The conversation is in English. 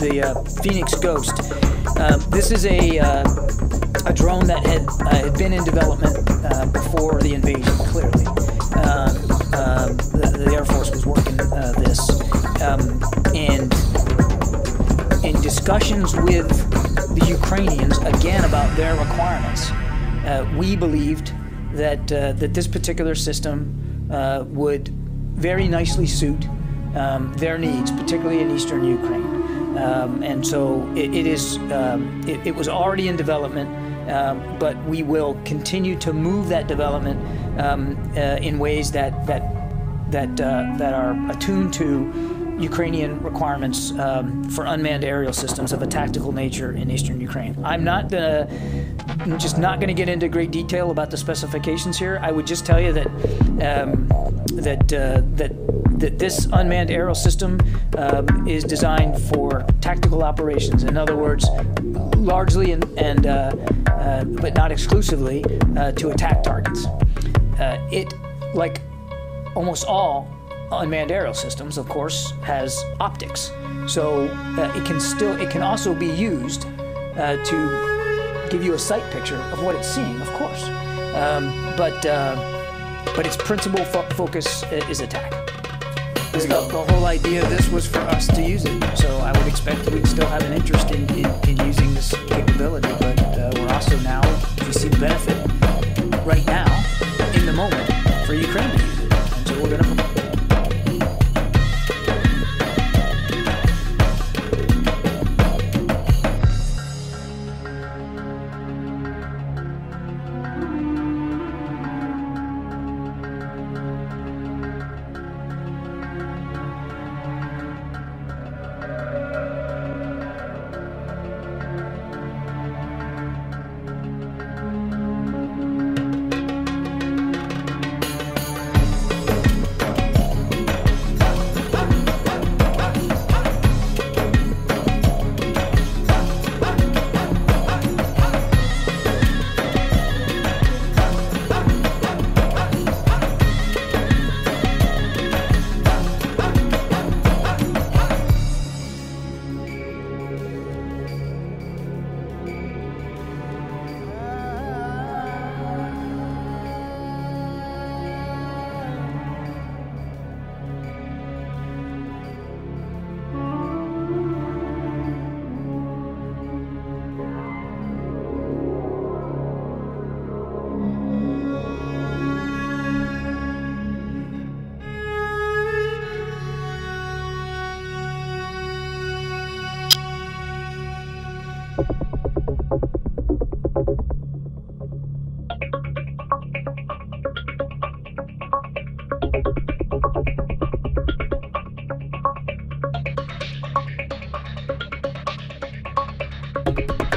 the uh, Phoenix Ghost. Uh, this is a uh, a drone that had uh, had been in development uh, before the invasion. Clearly, um, um, the, the Air Force was working this, um, and in discussions with the Ukrainians again about their requirements, we believed that that this particular system would very nicely suit um, their needs, particularly in eastern Ukraine. Um, and so it, it is. Um, it, it was already in development, um, but we will continue to move that development um, uh, in ways that that that uh, that are attuned to Ukrainian requirements um, for unmanned aerial systems of a tactical nature in eastern Ukraine. I'm not gonna, I'm just not going to get into great detail about the specifications here. I would just tell you that um, that uh, that that this unmanned aerial system um, is designed for tactical operations. In other words, largely and, and uh, uh, but not exclusively uh, to attack targets. Uh, it, like almost all unmanned aerial systems, of course, has optics. So uh, it can still it can also be used to give you a sight picture of what it's seeing, of course. Um, but but its principal fo- focus is attack. Because the, the, whole idea of this was for us to use it. So I would expect we'd still have an interest in, in, in using this capability, but uh, we're also now, we see the benefit right now, in the moment, for Ukraine. And so we're going to. you